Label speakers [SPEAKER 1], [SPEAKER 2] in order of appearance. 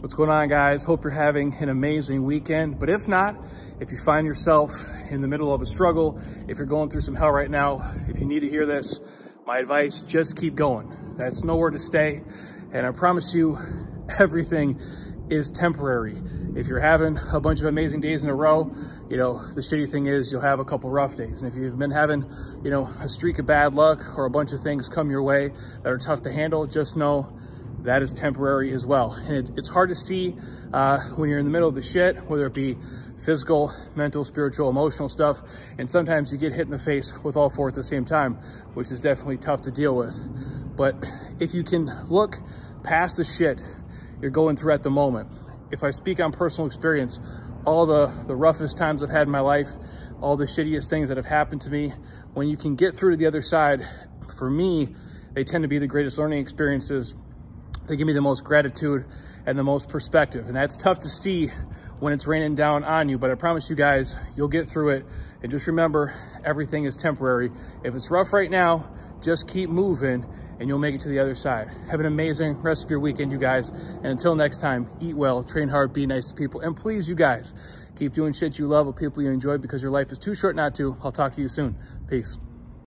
[SPEAKER 1] What's going on, guys? Hope you're having an amazing weekend. But if not, if you find yourself in the middle of a struggle, if you're going through some hell right now, if you need to hear this, my advice, just keep going. That's nowhere to stay. And I promise you, everything is temporary. If you're having a bunch of amazing days in a row, you know, the shitty thing is you'll have a couple rough days. And if you've been having, you know, a streak of bad luck or a bunch of things come your way that are tough to handle, just know that is temporary as well. And it, it's hard to see uh, when you're in the middle of the shit, whether it be physical, mental, spiritual, emotional stuff. And sometimes you get hit in the face with all four at the same time, which is definitely tough to deal with. But if you can look past the shit you're going through at the moment, if I speak on personal experience, all the, the roughest times I've had in my life, all the shittiest things that have happened to me, when you can get through to the other side, for me, they tend to be the greatest learning experiences they give me the most gratitude and the most perspective. And that's tough to see when it's raining down on you, but I promise you guys, you'll get through it. And just remember, everything is temporary. If it's rough right now, just keep moving and you'll make it to the other side. Have an amazing rest of your weekend, you guys. And until next time, eat well, train hard, be nice to people. And please, you guys, keep doing shit you love with people you enjoy because your life is too short not to. I'll talk to you soon. Peace.